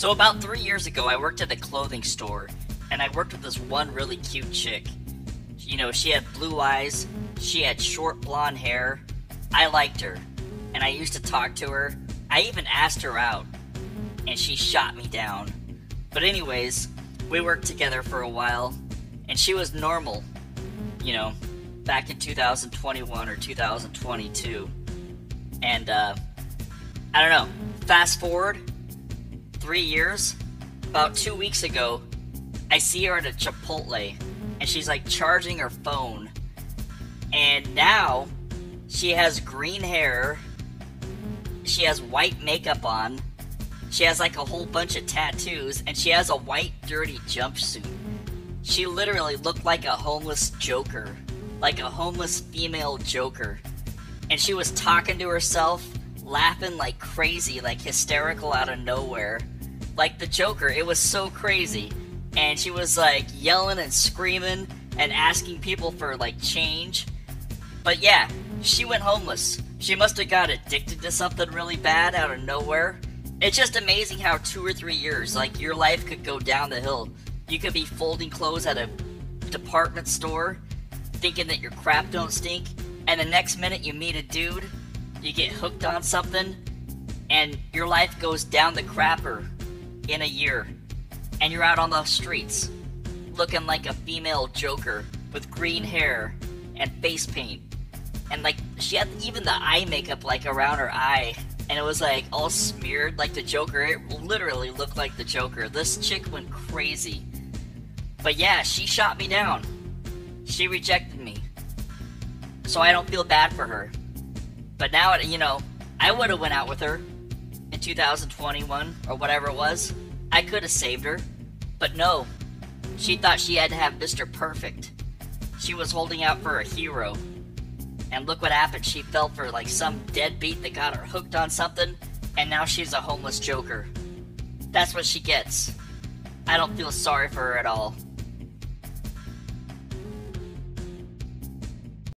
So about three years ago, I worked at a clothing store, and I worked with this one really cute chick. You know, she had blue eyes, she had short blonde hair. I liked her, and I used to talk to her. I even asked her out, and she shot me down. But anyways, we worked together for a while, and she was normal, you know, back in 2021 or 2022. And, uh, I don't know, fast forward three years, about two weeks ago, I see her at a Chipotle, and she's like charging her phone. And now, she has green hair, she has white makeup on, she has like a whole bunch of tattoos, and she has a white dirty jumpsuit. She literally looked like a homeless Joker. Like a homeless female Joker. And she was talking to herself, laughing like crazy, like hysterical out of nowhere. Like the Joker, it was so crazy. And she was like yelling and screaming and asking people for like change. But yeah, she went homeless. She must have got addicted to something really bad out of nowhere it's just amazing how two or three years, like your life could go down the hill. You could be folding clothes at a department store, thinking that your crap don't stink, and the next minute you meet a dude, you get hooked on something, and your life goes down the crapper in a year, and you're out on the streets, looking like a female Joker with green hair and face paint, and like she had even the eye makeup like around her eye and it was like all smeared like the Joker. It literally looked like the Joker. This chick went crazy. But yeah, she shot me down. She rejected me. So I don't feel bad for her. But now, you know, I would have went out with her in 2021 or whatever it was. I could have saved her. But no. She thought she had to have Mr. Perfect. She was holding out for a hero. And look what happened. She fell for like some deadbeat that got her hooked on something, and now she's a homeless joker. That's what she gets. I don't feel sorry for her at all.